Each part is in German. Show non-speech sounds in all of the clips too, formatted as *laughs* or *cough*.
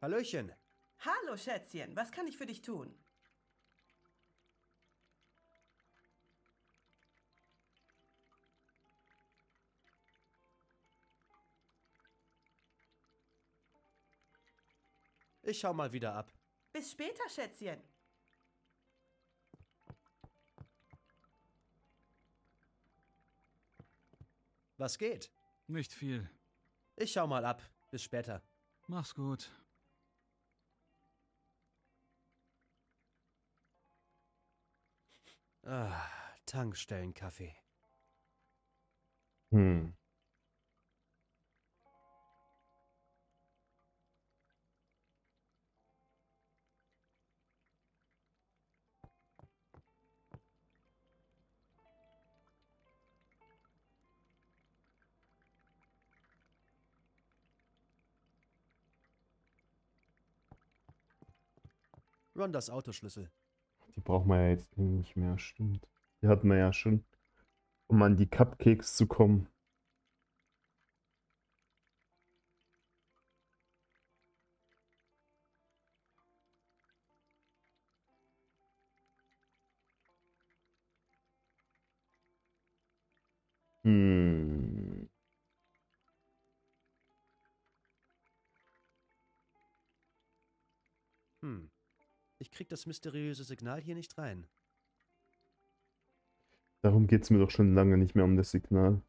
Hallöchen. Hallo, Schätzchen. Was kann ich für dich tun? Ich schau mal wieder ab. Bis später, Schätzchen. Was geht? Nicht viel. Ich schau mal ab. Bis später. Mach's gut. Ah, Tankstellenkaffee. Hm. Ron das Autoschlüssel. Die braucht man ja jetzt nicht mehr, stimmt. Die hatten wir ja schon, um an die Cupcakes zu kommen. Ich krieg das mysteriöse Signal hier nicht rein. Darum geht es mir doch schon lange nicht mehr um das Signal.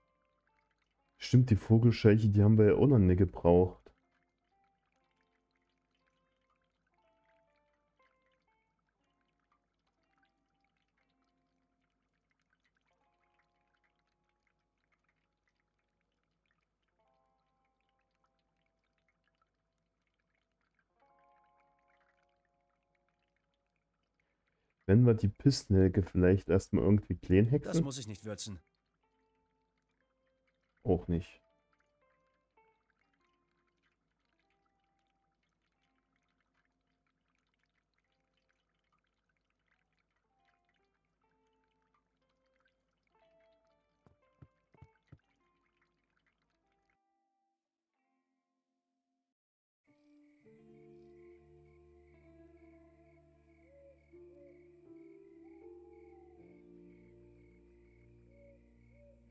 Stimmt, die Vogelscheuche, die haben wir ja auch noch nicht gebraucht. Wenn wir die Pistenhelge vielleicht erstmal irgendwie klein Das hexen? muss ich nicht würzen. Auch nicht.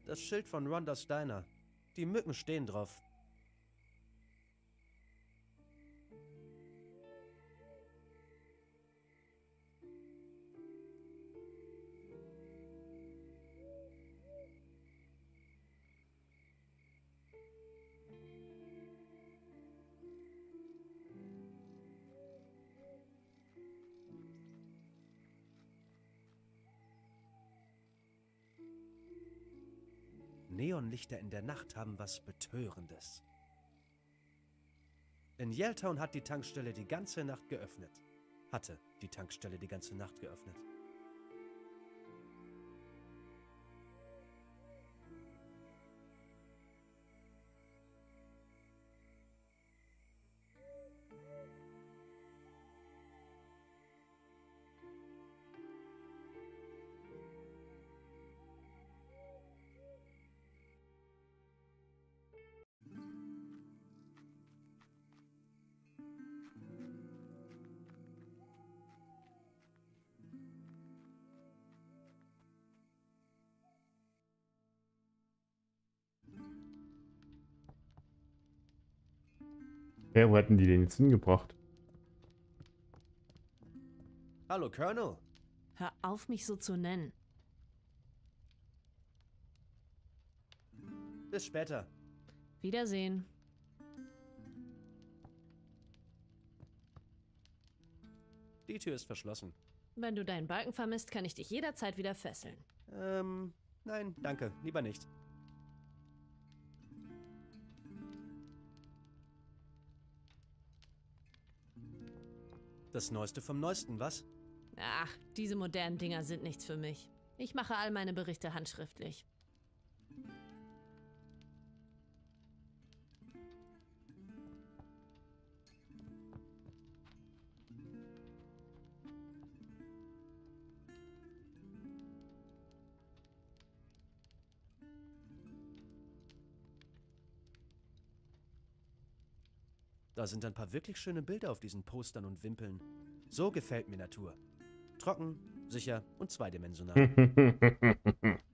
Das Schild von Rhonda Steiner. Die Mücken stehen drauf. Neonlichter in der Nacht haben was Betörendes. In Yelltown hat die Tankstelle die ganze Nacht geöffnet. Hatte die Tankstelle die ganze Nacht geöffnet. Ja, wo hatten die den jetzt hingebracht? Hallo, Colonel. Hör auf, mich so zu nennen. Bis später. Wiedersehen. Die Tür ist verschlossen. Wenn du deinen Balken vermisst, kann ich dich jederzeit wieder fesseln. Ähm, nein, danke. Lieber nicht. Das Neueste vom Neuesten, was? Ach, diese modernen Dinger sind nichts für mich. Ich mache all meine Berichte handschriftlich. Da sind ein paar wirklich schöne Bilder auf diesen Postern und Wimpeln. So gefällt mir Natur. Trocken, sicher und zweidimensional. *laughs*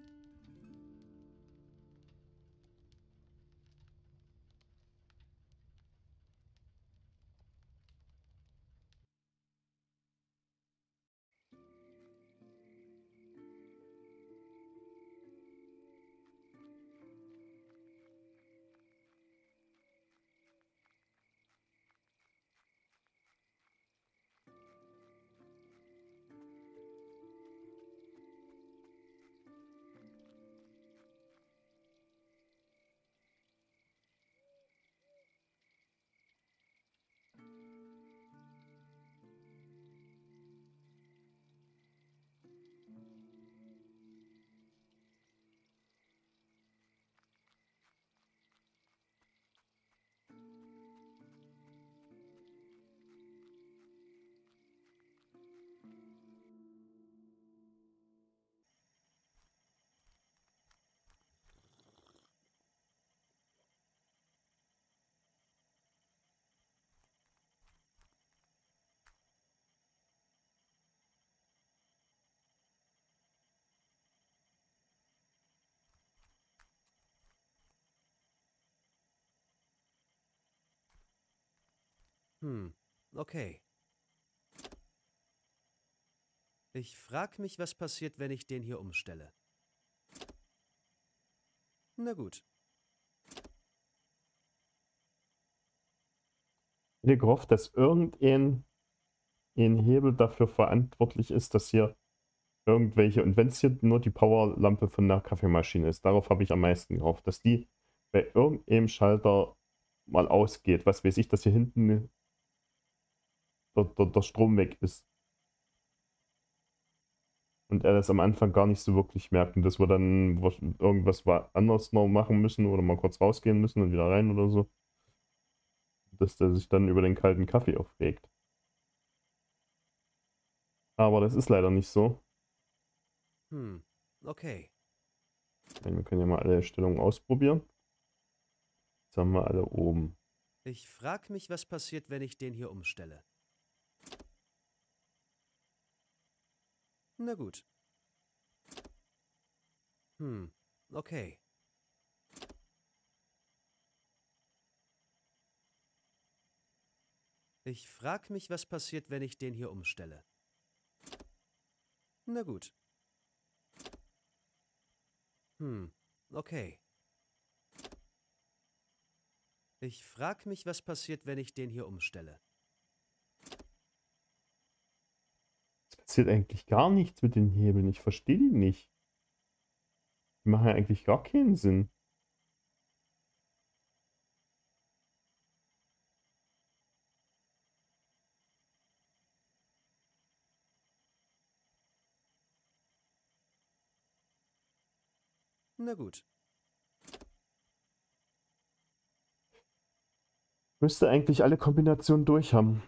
Hm, okay. Ich frag mich, was passiert, wenn ich den hier umstelle. Na gut. Ich hätte gehofft, dass irgendein ein Hebel dafür verantwortlich ist, dass hier irgendwelche, und wenn es hier nur die Powerlampe von der Kaffeemaschine ist, darauf habe ich am meisten gehofft, dass die bei irgendeinem Schalter mal ausgeht. Was weiß ich, dass hier hinten der, der, der Strom weg ist. Und er das am Anfang gar nicht so wirklich merkt und dass wir dann irgendwas anders noch machen müssen oder mal kurz rausgehen müssen und wieder rein oder so. Dass der sich dann über den kalten Kaffee aufregt. Aber das ist leider nicht so. Hm, okay. Wir können ja mal alle Stellungen ausprobieren. Jetzt haben wir alle oben. Ich frag mich, was passiert, wenn ich den hier umstelle. Na gut. Hm, okay. Ich frag mich, was passiert, wenn ich den hier umstelle. Na gut. Hm, okay. Ich frag mich, was passiert, wenn ich den hier umstelle. Passiert eigentlich gar nichts mit den Hebeln. Ich verstehe die nicht. Die machen ja eigentlich gar keinen Sinn. Na gut. Müsste eigentlich alle Kombinationen durch haben.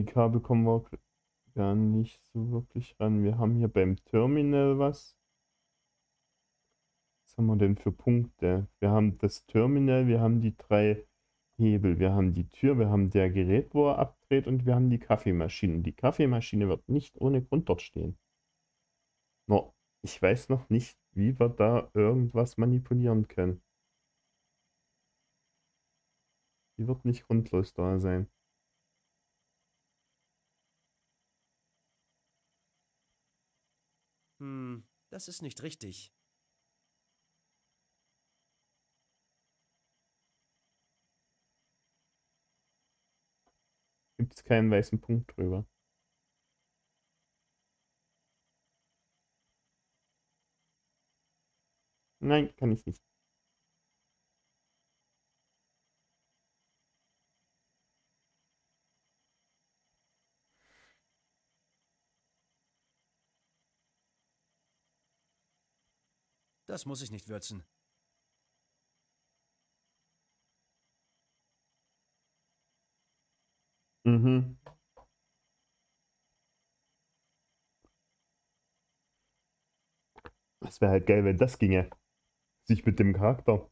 Die Kabel kommen wir gar nicht so wirklich ran. Wir haben hier beim Terminal was. Was haben wir denn für Punkte? Wir haben das Terminal, wir haben die drei Hebel, wir haben die Tür, wir haben der Gerät, wo er abdreht und wir haben die Kaffeemaschine. Die Kaffeemaschine wird nicht ohne Grund dort stehen. Nur, ich weiß noch nicht, wie wir da irgendwas manipulieren können. Die wird nicht grundlos da sein. Hm, das ist nicht richtig. Gibt es keinen weißen Punkt drüber. Nein, kann ich nicht. Das muss ich nicht würzen. Mhm. Das wäre halt geil, wenn das ginge. Sich mit dem Charakter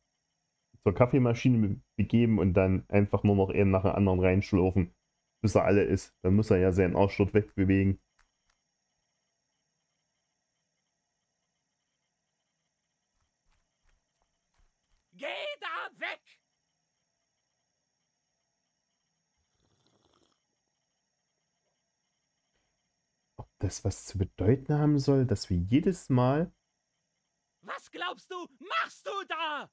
zur Kaffeemaschine begeben und dann einfach nur noch einen nach dem anderen reinschlurfen, bis er alle ist. Dann muss er ja seinen Ausschnitt wegbewegen. Da weg! Ob das was zu bedeuten haben soll, dass wir jedes Mal Was glaubst du, machst du da?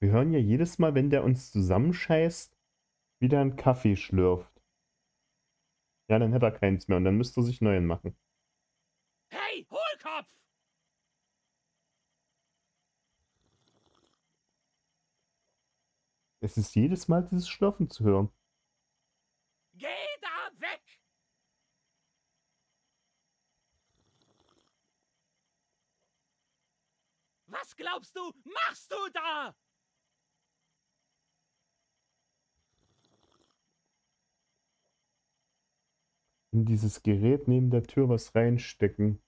Wir hören ja jedes Mal, wenn der uns zusammenscheißt, wieder einen Kaffee schlürft. Ja, dann hätte er keins mehr und dann müsste er sich neuen machen. Es ist jedes Mal dieses Schlürfen zu hören. Geh da weg! Was glaubst du, machst du da? In dieses Gerät neben der Tür was reinstecken.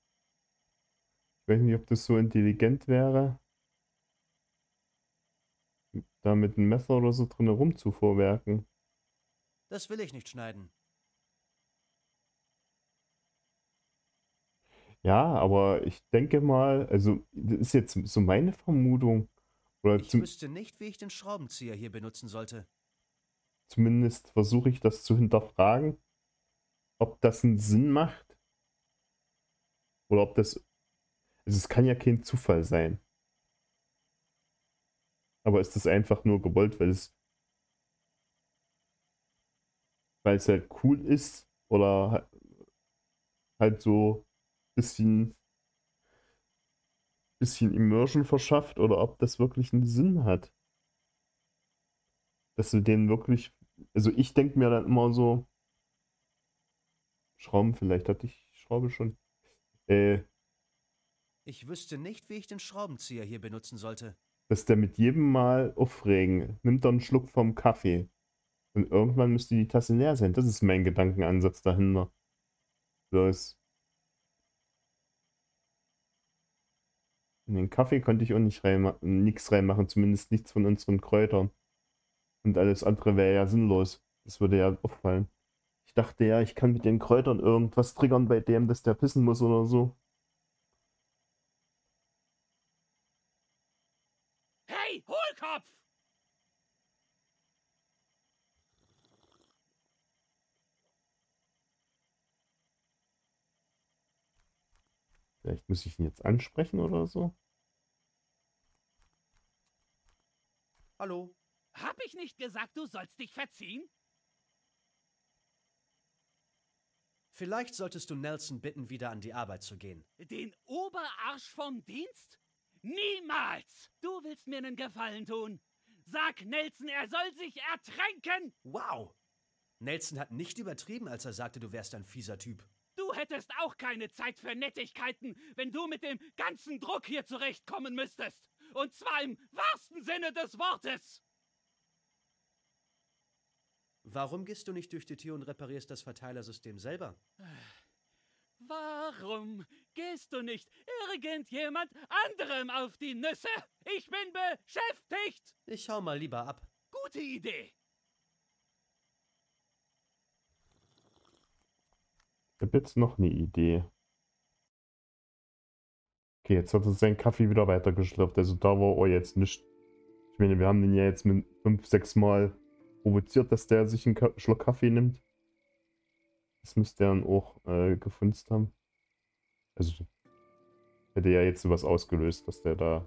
Ich weiß nicht, ob das so intelligent wäre, da mit einem Messer oder so drin rumzuvorwerken. Das will ich nicht schneiden. Ja, aber ich denke mal, also das ist jetzt so meine Vermutung, oder Ich wüsste nicht, wie ich den Schraubenzieher hier benutzen sollte. zumindest versuche ich das zu hinterfragen, ob das einen Sinn macht. Oder ob das. Also es kann ja kein Zufall sein. Aber ist das einfach nur gewollt, weil es. Weil es halt cool ist oder ha- halt so bisschen bisschen Immersion verschafft oder ob das wirklich einen Sinn hat. Dass du den wirklich, also ich denke mir dann immer so, Schrauben vielleicht hatte ich Schraube schon. Äh, Ich wüsste nicht, wie ich den Schraubenzieher hier benutzen sollte. Dass der mit jedem Mal aufregen, nimmt er einen Schluck vom Kaffee. Und irgendwann müsste die Tasse leer sein. Das ist mein Gedankenansatz dahinter. Das. In den Kaffee konnte ich auch nicht rein, nichts reinmachen, zumindest nichts von unseren Kräutern. Und alles andere wäre ja sinnlos. Das würde ja auffallen. Ich dachte ja, ich kann mit den Kräutern irgendwas triggern bei dem, dass der pissen muss oder so. Vielleicht muss ich ihn jetzt ansprechen oder so. Hallo? Hab ich nicht gesagt, du sollst dich verziehen? Vielleicht solltest du Nelson bitten, wieder an die Arbeit zu gehen. Den Oberarsch vom Dienst? Niemals! Du willst mir einen Gefallen tun. Sag Nelson, er soll sich ertränken! Wow! Nelson hat nicht übertrieben, als er sagte, du wärst ein fieser Typ. Du hättest auch keine Zeit für Nettigkeiten, wenn du mit dem ganzen Druck hier zurechtkommen müsstest. Und zwar im wahrsten Sinne des Wortes. Warum gehst du nicht durch die Tür und reparierst das Verteilersystem selber? Warum gehst du nicht irgendjemand anderem auf die Nüsse? Ich bin beschäftigt. Ich hau mal lieber ab. Gute Idee. Habe jetzt noch eine Idee. Okay, jetzt hat er seinen Kaffee wieder weitergeschlürft. Also da war er jetzt nicht. Ich meine, wir haben den ja jetzt mit fünf, sechs Mal provoziert, dass der sich einen Schluck Kaffee nimmt. Das müsste er dann auch äh, gefunzt haben. Also hätte ja jetzt sowas ausgelöst, dass der da